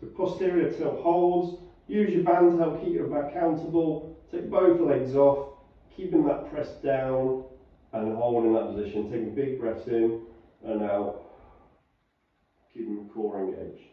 The posterior tilt holds. Use your band to help keep your back countable. Take both legs off, keeping that press down and holding that position. Taking big breaths in and out. Keeping the core engaged.